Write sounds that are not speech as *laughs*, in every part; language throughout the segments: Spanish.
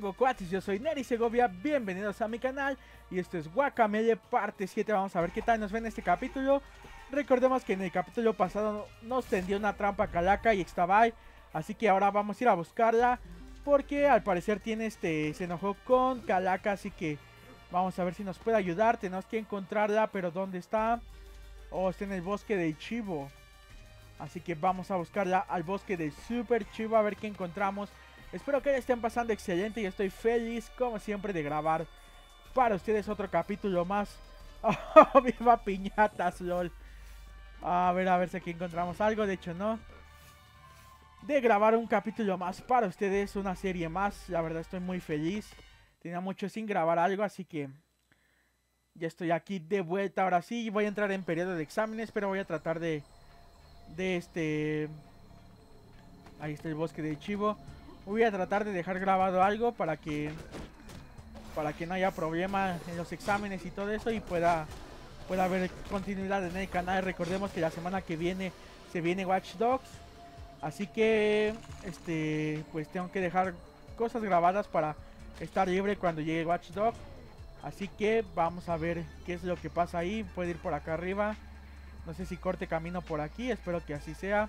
Cuatis, yo soy Neri Segovia, bienvenidos a mi canal y esto es Guacamele parte 7, vamos a ver qué tal nos ven este capítulo. Recordemos que en el capítulo pasado nos tendió una trampa Calaca y Xtabay, así que ahora vamos a ir a buscarla porque al parecer tiene este, se enojó con Calaca, así que vamos a ver si nos puede ayudar, tenemos que encontrarla, pero ¿dónde está? Oh, está en el bosque de Chivo. Así que vamos a buscarla al bosque de Super Chivo a ver qué encontramos. Espero que estén pasando excelente y estoy feliz como siempre de grabar para ustedes otro capítulo más. *laughs* ¡Oh, viva piñatas, lol! A ver, a ver si aquí encontramos algo, de hecho no. De grabar un capítulo más para ustedes, una serie más. La verdad estoy muy feliz. Tenía mucho sin grabar algo, así que ya estoy aquí de vuelta. Ahora sí, voy a entrar en periodo de exámenes, pero voy a tratar de... De este... Ahí está el bosque de Chivo. Voy a tratar de dejar grabado algo para que para que no haya problema en los exámenes y todo eso y pueda pueda haber continuidad en el canal. Recordemos que la semana que viene se viene Watch Dogs, así que este pues tengo que dejar cosas grabadas para estar libre cuando llegue Watch Dogs. Así que vamos a ver qué es lo que pasa ahí. Puede ir por acá arriba. No sé si corte camino por aquí. Espero que así sea.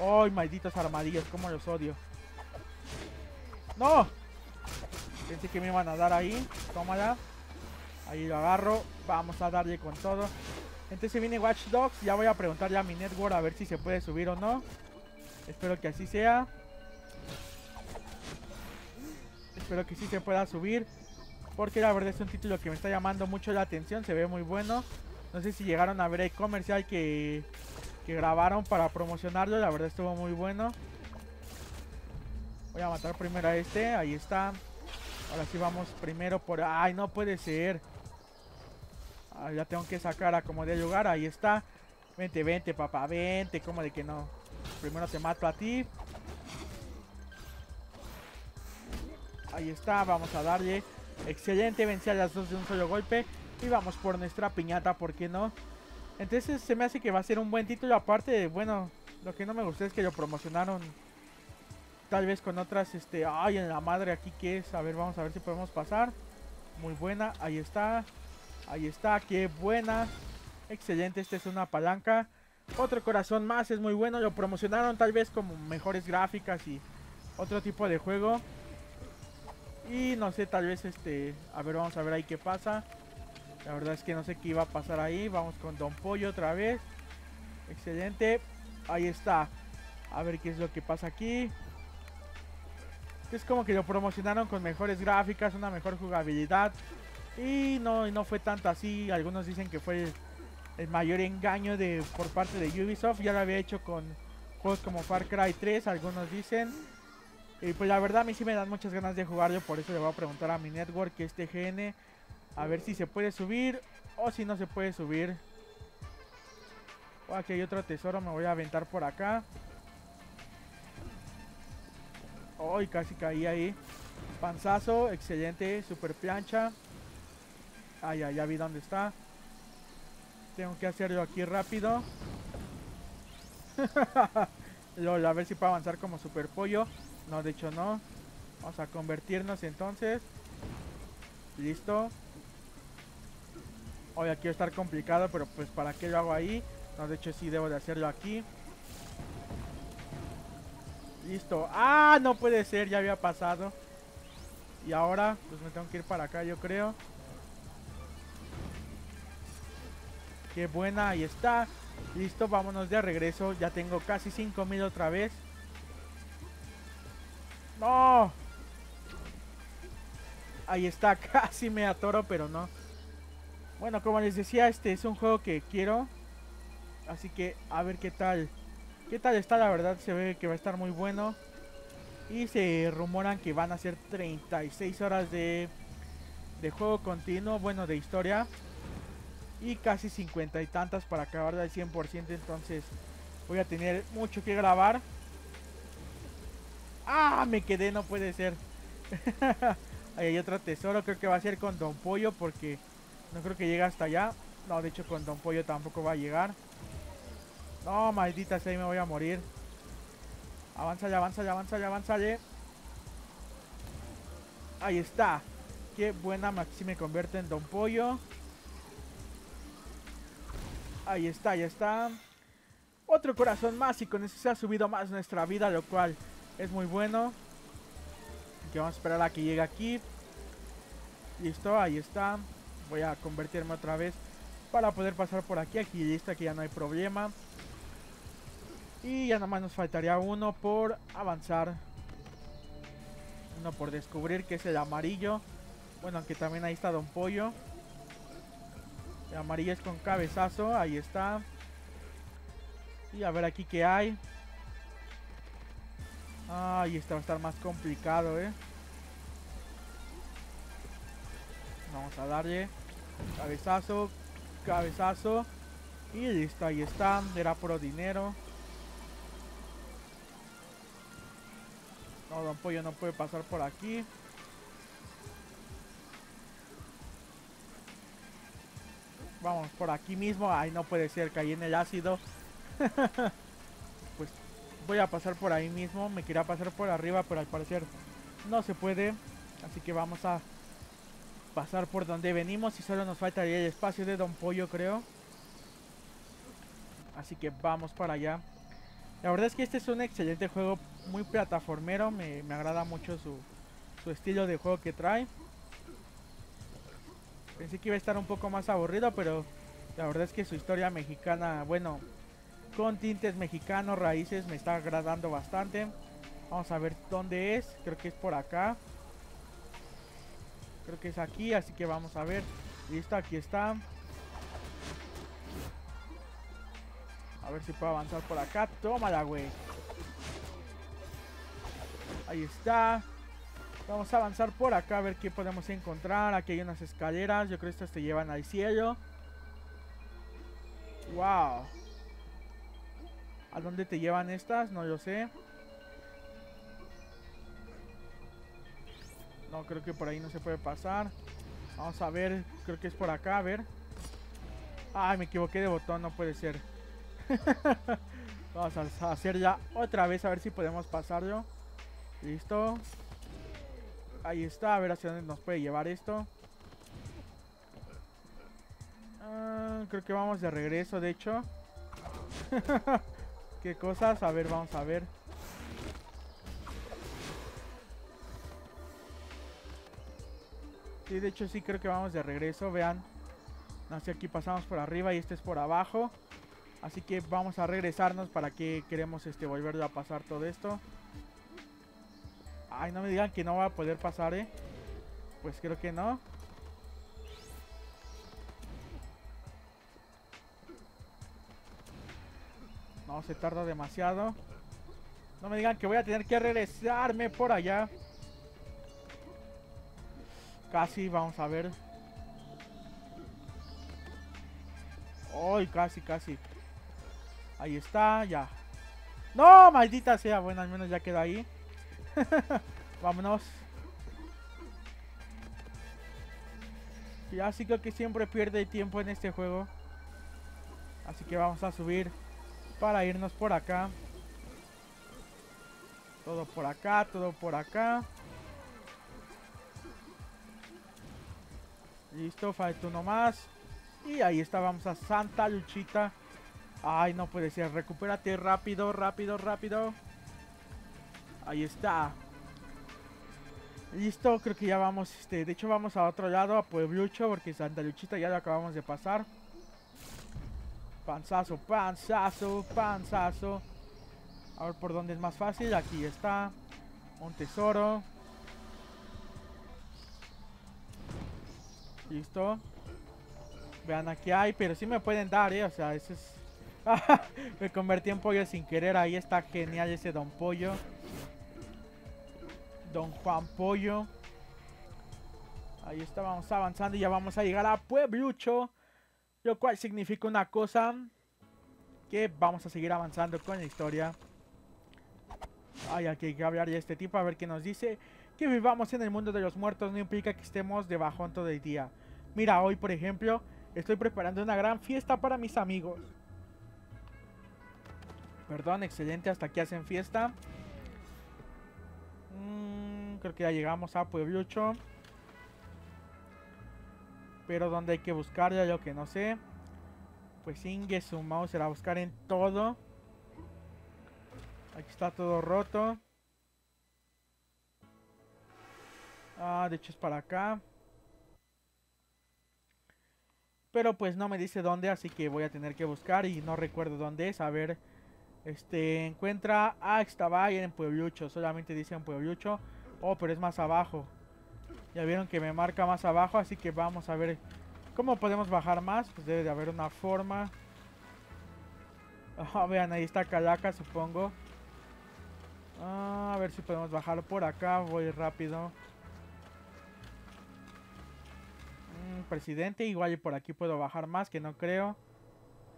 ¡Ay, malditos armadillos! ¡Cómo los odio! ¡No! Pensé que me iban a dar ahí. Tómala. Ahí lo agarro. Vamos a darle con todo. Entonces viene Watch Dogs. Ya voy a preguntarle a mi network a ver si se puede subir o no. Espero que así sea. Espero que sí se pueda subir. Porque la verdad es un título que me está llamando mucho la atención. Se ve muy bueno. No sé si llegaron a ver el comercial que, que grabaron para promocionarlo. La verdad estuvo muy bueno. Voy a matar primero a este. Ahí está. Ahora sí vamos primero por... ¡Ay, no puede ser! Ya tengo que sacar a como de lugar. Ahí está. Vente, vente, papá. Vente. ¿Cómo de que no? Primero te mato a ti. Ahí está. Vamos a darle. Excelente. Vence a las dos de un solo golpe. Y vamos por nuestra piñata. ¿Por qué no? Entonces se me hace que va a ser un buen título. Aparte, bueno, lo que no me gustó es que lo promocionaron Tal vez con otras, este... Ay, en la madre aquí que es. A ver, vamos a ver si podemos pasar. Muy buena, ahí está. Ahí está, qué buena. Excelente, esta es una palanca. Otro corazón más, es muy bueno. Lo promocionaron tal vez como mejores gráficas y otro tipo de juego. Y no sé, tal vez este... A ver, vamos a ver ahí qué pasa. La verdad es que no sé qué iba a pasar ahí. Vamos con Don Pollo otra vez. Excelente. Ahí está. A ver qué es lo que pasa aquí. Es como que lo promocionaron con mejores gráficas, una mejor jugabilidad. Y no, no fue tanto así. Algunos dicen que fue el, mayor engaño de por parte de Ubisoft. Ya lo había hecho con juegos como Far Cry 3, algunos dicen. Y pues la verdad a mí sí me dan muchas ganas de jugarlo. Por eso le voy a preguntar a mi network, que este GN. A ver si se puede subir o si no se puede subir. Oh, aquí hay otro tesoro, me voy a aventar por acá. Ay, casi caí ahí. Panzazo, excelente, super plancha. Ay, ya, ya vi dónde está. Tengo que hacerlo aquí rápido. *laughs* Lol, a ver si puedo avanzar como super pollo. No, de hecho no. Vamos a convertirnos entonces. Listo. Hoy aquí va a estar complicado, pero pues para qué lo hago ahí. No, de hecho sí debo de hacerlo aquí. Listo. ¡Ah! No puede ser, ya había pasado. Y ahora, pues me tengo que ir para acá, yo creo. Qué buena, ahí está. Listo, vámonos de regreso. Ya tengo casi 5000 otra vez. ¡No! Ahí está, *laughs* casi me atoro, pero no. Bueno, como les decía, este es un juego que quiero. Así que a ver qué tal. ¿Qué tal está? La verdad se ve que va a estar muy bueno. Y se rumoran que van a ser 36 horas de, de juego continuo, bueno, de historia. Y casi 50 y tantas para acabar del 100%. Entonces voy a tener mucho que grabar. ¡Ah! Me quedé, no puede ser. *laughs* Hay otro tesoro, creo que va a ser con Don Pollo porque no creo que llegue hasta allá. No, de hecho con Don Pollo tampoco va a llegar. No, maldita ahí me voy a morir. Avanza ya, avanza ya, avanza ya, avanza ya. Ahí está. Qué buena, Maxi me convierte en Don Pollo. Ahí está, ya está. Otro corazón más y con eso se ha subido más nuestra vida, lo cual es muy bueno. Que vamos a esperar a que llegue aquí. Listo, ahí está. Voy a convertirme otra vez para poder pasar por aquí. Aquí listo, aquí ya no hay problema. Y ya nada más nos faltaría uno por avanzar. Uno por descubrir que es el amarillo. Bueno, aunque también ahí está Don Pollo. El amarillo es con cabezazo. Ahí está. Y a ver aquí qué hay. Ahí está va a estar más complicado, eh. Vamos a darle. Cabezazo. Cabezazo. Y listo, ahí está. Era por dinero. No, Don Pollo no puede pasar por aquí. Vamos por aquí mismo. Ay, no puede ser, caí en el ácido. *laughs* pues voy a pasar por ahí mismo. Me quería pasar por arriba, pero al parecer no se puede. Así que vamos a pasar por donde venimos. Y solo nos faltaría el espacio de Don Pollo, creo. Así que vamos para allá. La verdad es que este es un excelente juego, muy plataformero, me, agrada mucho su, su, estilo de juego que trae. Pensé que iba a estar un poco más aburrido, pero la verdad es que su historia mexicana, bueno, con tintes mexicanos, raíces, me está agradando bastante. Vamos a ver dónde es, creo que es por acá. Creo que es aquí, así que vamos a ver. Listo, aquí está. A ver si puedo avanzar por acá. Tómala, güey. Ahí está. Vamos a avanzar por acá a ver qué podemos encontrar. Aquí hay unas escaleras. Yo creo que estas te llevan al cielo. Wow. ¿A dónde te llevan estas? No lo sé. No, creo que por ahí no se puede pasar. Vamos a ver. Creo que es por acá. A ver. Ay, me equivoqué de botón. No puede ser. *laughs* Vamos a hacer ya otra vez a ver si podemos pasarlo. Listo. Ahí está, a ver hacia dónde nos puede llevar esto. Ah, creo que vamos de regreso, de hecho. *laughs* ¿Qué cosas? A ver, vamos a ver. Sí, de hecho sí creo que vamos de regreso, vean. Sé, aquí pasamos por arriba y este es por abajo. Así que vamos a regresarnos para que queremos este volver a pasar todo esto. Ay, no me digan que no va a poder pasar, ¿eh? Pues creo que no. No, se tarda demasiado. No me digan que voy a tener que regresarme por allá. Casi, vamos a ver. Ay, casi, casi. Ahí está, ya. ¡No! Maldita sea. Bueno, al menos ya queda ahí. *laughs* Vámonos. Ya sí creo que siempre pierde tiempo en este juego. Así que vamos a subir para irnos por acá. Todo por acá, todo por acá. Listo, falta uno más. Y ahí está, vamos a Santa Luchita. Ay, no puede ser. Recupérate rápido, rápido, rápido. Ahí está. Listo, creo que ya vamos, este, de hecho vamos a otro lado, a Pueblucho, porque Santa Luchita ya lo acabamos de pasar. Panzazo, panzazo, panzazo. A ver por dónde es más fácil. Aquí está. Un tesoro. Listo. Vean, aquí hay, pero sí me pueden dar, ¿eh? O sea, ese es *laughs* Me convertí en pollo sin querer. Ahí está genial ese Don Pollo. Don Juan Pollo. Ahí está, vamos avanzando y ya vamos a llegar a Pueblucho. Lo cual significa una cosa. Que vamos a seguir avanzando con la historia. Ay, aquí hay que hablar de este tipo a ver qué nos dice. Que vivamos en el mundo de los muertos no implica que estemos debajo todo el día. Mira, hoy por ejemplo, estoy preparando una gran fiesta para mis amigos. Perdón, excelente, hasta aquí hacen fiesta. Mm, creo que ya llegamos a Pueblucho. Pero donde hay que buscar ya lo que no sé. Pues Inge su mouse será buscar en todo. Aquí está todo roto. Ah, de hecho es para acá. Pero pues no me dice dónde, así que voy a tener que buscar y no recuerdo dónde es. A ver, este, encuentra... Estaba ahí en Pueblucho, solamente dice en Pueblucho. Oh, pero es más abajo. Ya vieron que me marca más abajo, así que vamos a ver cómo podemos bajar más. Pues debe de haber una forma. Ah, vean, ahí está Calaca, supongo. Ah, a ver si podemos bajar por acá, voy rápido. presidente. Igual por aquí puedo bajar más, que no creo.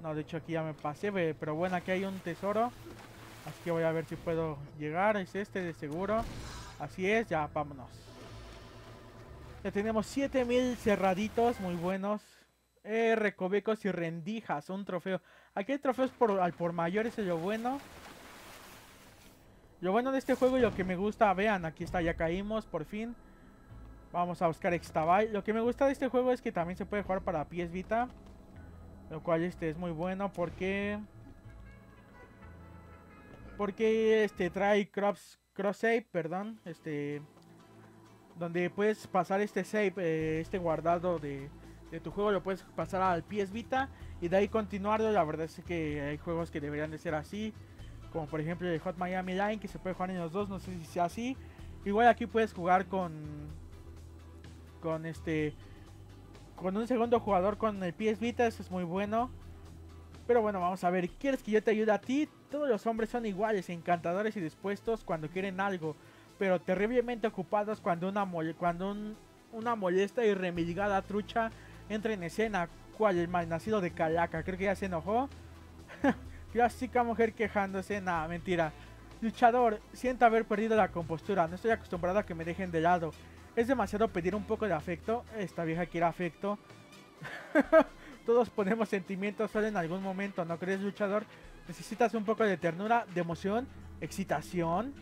No, de hecho aquí ya me pasé, pero bueno, aquí hay un tesoro. Así que voy a ver si puedo llegar. Es este de seguro. Así es, ya vámonos. Ya tenemos 7000 cerraditos, muy buenos. Eh, recovecos y rendijas, un trofeo. Aquí hay trofeos por, al por mayor, es lo bueno. Lo bueno de este juego y lo que me gusta, vean, aquí está, ya caímos, por fin. Vamos a buscar Extabyte. Lo que me gusta de este juego es que también se puede jugar para PS Vita. Lo cual este es muy bueno porque... Porque este trae cross, cross save, perdón. Este... Donde puedes pasar este save, eh, este guardado de, de tu juego, lo puedes pasar al PS Vita. Y de ahí continuarlo. La verdad es que hay juegos que deberían de ser así. Como por ejemplo el Hot Miami Line, que se puede jugar en los dos. No sé si sea así. Igual aquí puedes jugar con con este con un segundo jugador con el PS Vita, eso es muy bueno. Pero bueno, vamos a ver, ¿quieres que yo te ayude a ti? Todos los hombres son iguales, encantadores y dispuestos cuando quieren algo, pero terriblemente ocupados cuando una, cuando una molesta y remilgada trucha entra en escena, cual el malnacido de Calaca, creo que ya se enojó. *laughs* Clásica mujer quejándose, nada, mentira. Luchador, siento haber perdido la compostura, no estoy acostumbrado a que me dejen de lado. Es demasiado pedir un poco de afecto. Esta vieja quiere afecto. *laughs* Todos ponemos sentimientos solo en algún momento, ¿no crees, luchador? Necesitas un poco de ternura, de emoción, excitación.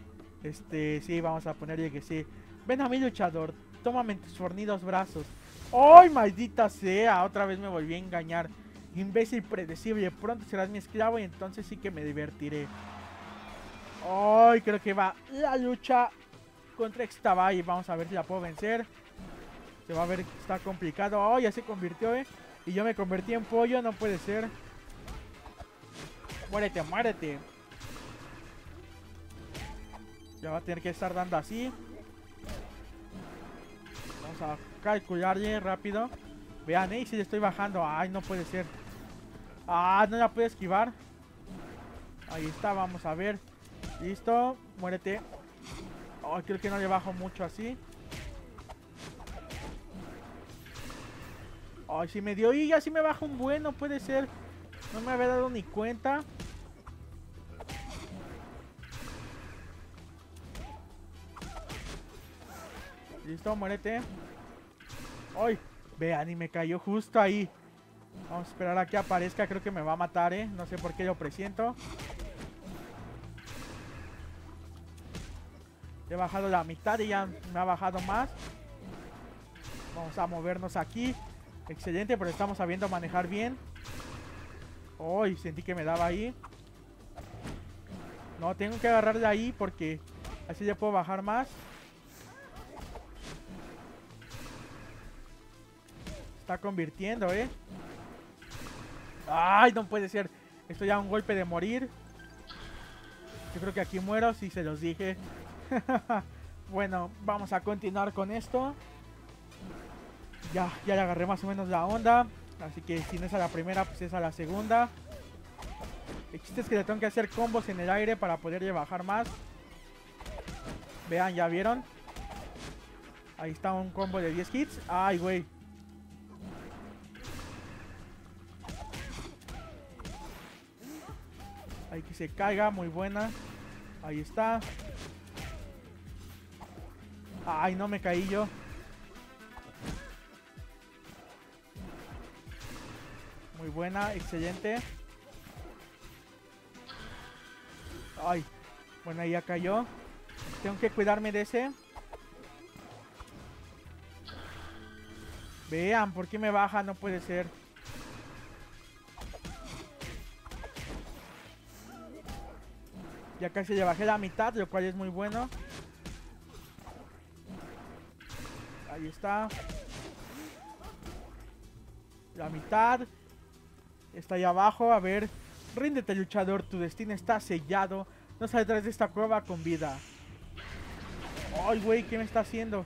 Este, sí, vamos a ponerle que sí. Ven a mí, luchador. Tómame en tus fornidos brazos. ¡Ay, maldita sea! Otra vez me volví a engañar. Imbécil predecible. Pronto serás mi esclavo y entonces sí que me divertiré. ¡Ay, creo que va la lucha contra y Vamos a ver si la puedo vencer. Se va a ver está complicado. Oh, ya se convirtió, eh. Y yo me convertí en pollo, no puede ser. Muérete, muérete. Ya va a tener que estar dando así. Vamos a calcularle rápido. Vean, eh, si le estoy bajando. Ay, no puede ser. Ah, no la puede esquivar. Ahí está, vamos a ver. Listo, muérete. Oh, creo que no le bajo mucho así. Ay, si me dio y ya si me bajo un bueno, puede ser. No me había dado ni cuenta. Listo, muérete. Ay, vean, y me cayó justo ahí. Vamos a esperar a que aparezca. Creo que me va a matar, ¿eh? No sé por qué lo presiento. He bajado la mitad y ya me ha bajado más. Vamos a movernos aquí. Excelente, pero estamos sabiendo manejar bien. Uy, sentí que me daba ahí. No, tengo que agarrar de ahí porque así ya puedo bajar más. Está convirtiendo, ¿eh? ¡Ay, no puede ser! Esto ya un golpe de morir. Yo creo que aquí muero, si se los dije. *laughs* bueno, vamos a continuar con esto. Ya, ya le agarré más o menos la onda. Así que si no es a la primera, pues es a la segunda. El chiste es que le tengo que hacer combos en el aire para poderle bajar más. Vean, ¿ya vieron? Ahí está un combo de 10 hits. Ay, güey. Ahí que se caiga, muy buena. Ahí está. Ay, no me caí yo. Muy buena, excelente. Ay, bueno, ya cayó. Tengo que cuidarme de ese. Vean, ¿por qué me baja? No puede ser. Ya casi le bajé la mitad, lo cual es muy bueno. Ahí está. La mitad. Está ahí abajo. A ver. Ríndete, luchador. Tu destino está sellado. No saldrás de esta cueva con vida. Ay, güey, ¿qué me está haciendo?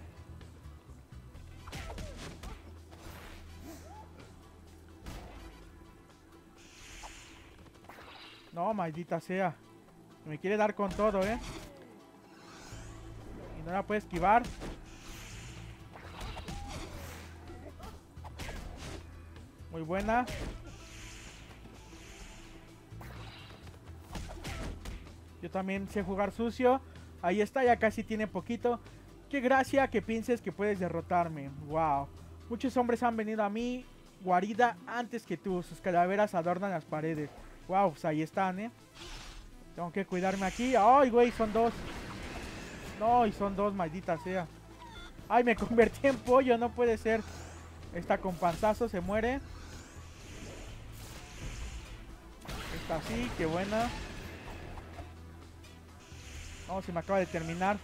No, maldita sea. Me quiere dar con todo, ¿eh? Y no la puede esquivar. Muy buena. Yo también sé jugar sucio. Ahí está, ya casi tiene poquito. Qué gracia que pienses que puedes derrotarme. Wow. Muchos hombres han venido a mi guarida antes que tú. Sus calaveras adornan las paredes. Wow, pues ahí están, ¿eh? Tengo que cuidarme aquí. ¡Ay, güey! Son dos. No, y son dos, maldita sea. ¡Ay, me *laughs* convertí en pollo! No puede ser. Está con panzazo, se muere. Así, qué buena. No, se me acaba de terminar.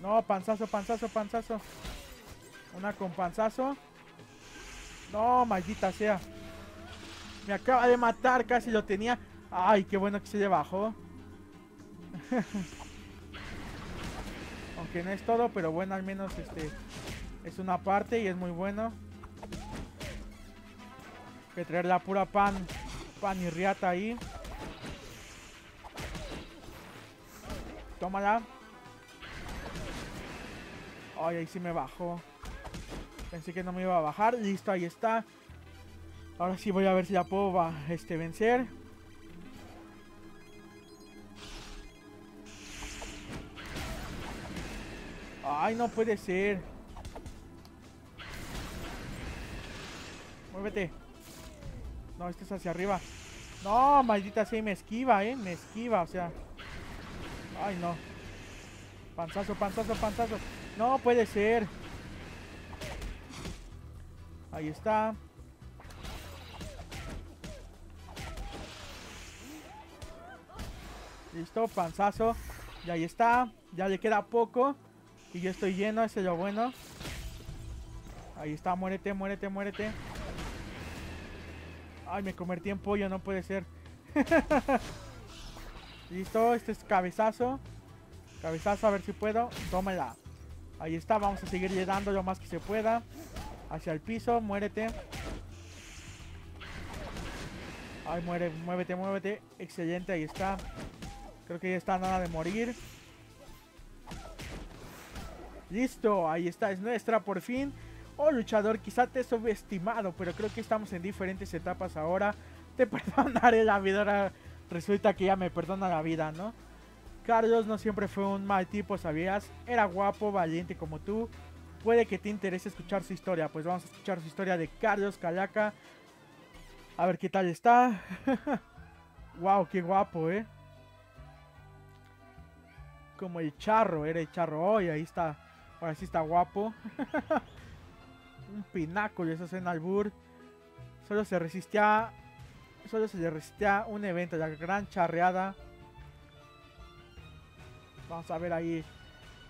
No, panzazo, panzazo, panzazo. Una con panzazo. No, maldita sea. Me acaba de matar, casi lo tenía. Ay, qué bueno que se le bajó. *laughs* Aunque no es todo, pero bueno, al menos este es una parte y es muy bueno. Que traer la pura pan, pan y riata ahí. Tómala. Ay, ahí sí me bajó. Pensé que no me iba a bajar. Listo, ahí está. Ahora sí voy a ver si la puedo este, vencer. Ay, no puede ser. Muévete. No, este es hacia arriba. No, maldita sea, me esquiva, eh. Me esquiva, o sea. Ay, no. Panzazo, panzazo, panzazo. No puede ser. Ahí está. Listo, panzazo. Y ahí está. Ya le queda poco. Y yo estoy lleno, ese es lo bueno. Ahí está, muérete, muérete, muérete. Ay, me convertí en pollo, no puede ser. *laughs* Listo, este es cabezazo. Cabezazo, a ver si puedo. Tómala. Ahí está, vamos a seguir llegando lo más que se pueda. Hacia el piso, muérete. Ay, muere, muévete, muévete. Excelente, ahí está. Creo que ya está nada de morir. Listo, ahí está, es nuestra por fin. Oh, luchador, quizá te he subestimado, pero creo que estamos en diferentes etapas ahora. Te *laughs* perdonaré la vida, ahora resulta que ya me perdona la vida, ¿no? Carlos no siempre fue un mal tipo, ¿sabías? Era guapo, valiente como tú. Puede que te interese escuchar su historia. Pues vamos a escuchar su historia de Carlos Calaca. A ver qué tal está. *laughs* wow, qué guapo, ¿eh? como el charro, era el charro hoy, ahí está, ahora sí está guapo. *laughs* un pináculo, eso es en albur. Solo se resistía, solo se le resistía un evento, la gran charreada. Vamos a ver ahí,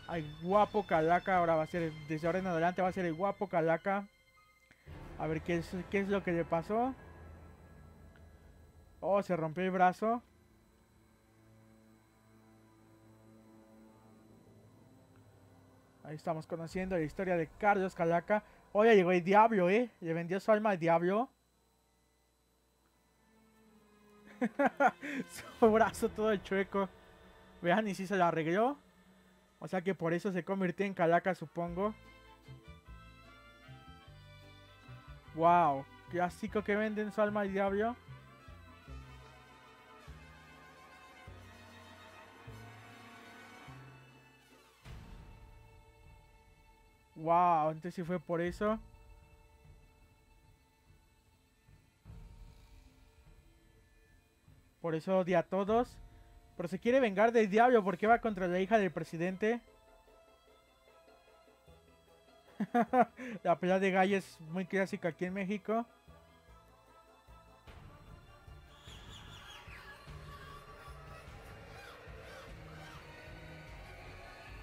hay guapo calaca, ahora va a ser, desde ahora en adelante va a ser el guapo calaca. A ver qué es, qué es lo que le pasó. Oh, se rompió el brazo. Ahí estamos conociendo la historia de Carlos Calaca. Oye, llegó el diablo, ¿eh? Le vendió su alma al diablo. *laughs* su brazo todo el chueco. Vean, y si se lo arregló. O sea que por eso se convirtió en Calaca, supongo. Wow. Así que venden su alma al diablo. Wow, entonces si fue por eso. Por eso odia a todos. Pero se quiere vengar del diablo porque va contra la hija del presidente. *laughs* la pelea de gallo es muy clásica aquí en México.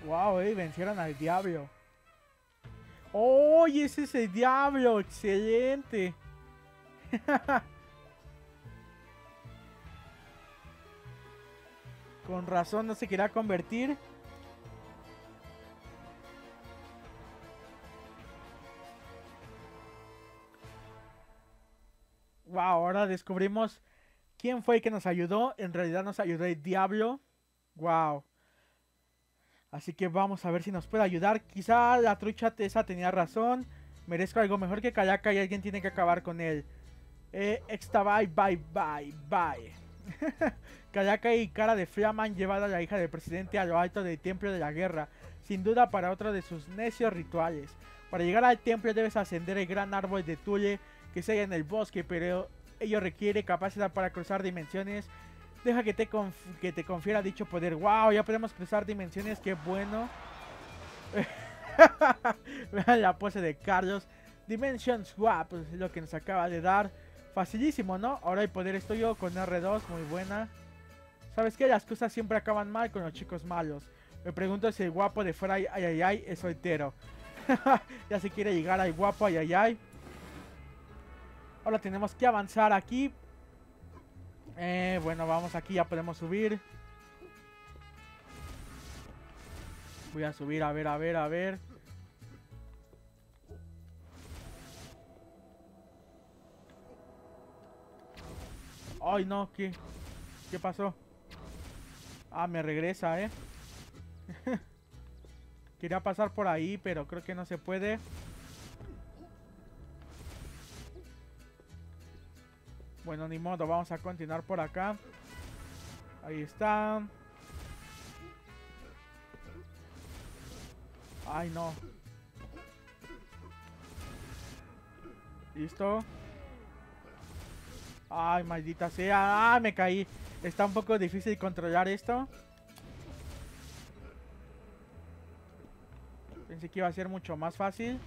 Wow, eh, vencieron al diablo. ¡Oh, ese es el diablo! ¡Excelente! *laughs* Con razón no se quería convertir. Wow, ahora descubrimos quién fue el que nos ayudó. En realidad nos ayudó el diablo. Wow. Así que vamos a ver si nos puede ayudar. Quizá la trucha esa tenía razón. Merezco algo mejor que Kayaka y alguien tiene que acabar con él. Eh, extra bye, bye, bye, bye. *laughs* Kayaka y cara de Flaman llevado a la hija del presidente a lo alto del templo de la guerra. Sin duda para otro de sus necios rituales. Para llegar al templo debes ascender el gran árbol de Tule que se halla en el bosque, pero ello requiere capacidad para cruzar dimensiones Deja que te, que te confiera dicho poder. ¡Wow! Ya podemos cruzar dimensiones. ¡Qué bueno! *laughs* Vean la pose de Carlos. Dimension Swap es lo que nos acaba de dar. Facilísimo, ¿no? Ahora el poder estoy yo con R2. Muy buena. ¿Sabes qué? Las cosas siempre acaban mal con los chicos malos. Me pregunto si el guapo de Fry ay ay ay es soltero. *laughs* ya se quiere llegar al guapo ay ay ay. Ahora tenemos que avanzar aquí eh, bueno, vamos aquí, ya podemos subir. Voy a subir, a ver, a ver, a ver. Ay, no, ¿qué? ¿Qué pasó? Ah, me regresa, ¿eh? *laughs* Quería pasar por ahí, pero creo que no se puede. Bueno, ni modo, vamos a continuar por acá. Ahí está. Ay, no. Listo. Ay, maldita sea. Ah, me caí. Está un poco difícil controlar esto. Pensé que iba a ser mucho más fácil.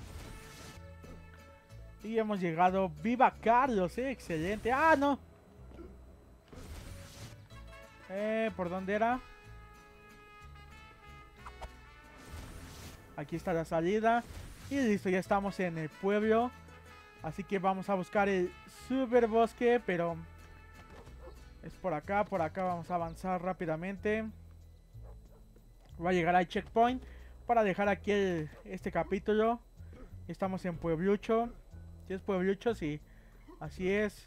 Y hemos llegado. ¡Viva Carlos! Eh! ¡Excelente! ¡Ah, no! Eh, ¿por dónde era? Aquí está la salida. Y listo, ya estamos en el pueblo. Así que vamos a buscar el super bosque, pero... Es por acá, por acá vamos a avanzar rápidamente. Voy a llegar al checkpoint para dejar aquí este capítulo. Estamos en Pueblucho. Si es pueblucho, sí. Así es.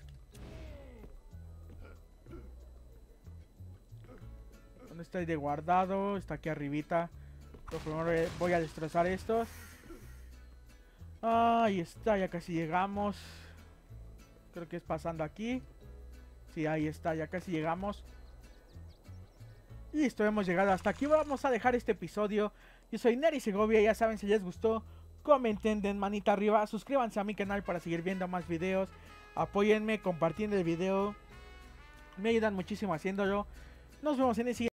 ¿Dónde está de guardado? Está aquí arribita. Pero primero voy a destrozar estos. Ahí está, ya casi llegamos. Creo que es pasando aquí. Sí, ahí está, ya casi llegamos. Listo, hemos llegado hasta aquí. Vamos a dejar este episodio. Yo soy Neri Segovia, ya saben si les gustó comenten, den manita arriba, suscríbanse a mi canal para seguir viendo más videos, apóyenme compartiendo el video, me ayudan muchísimo haciéndolo. Nos vemos en el siguiente.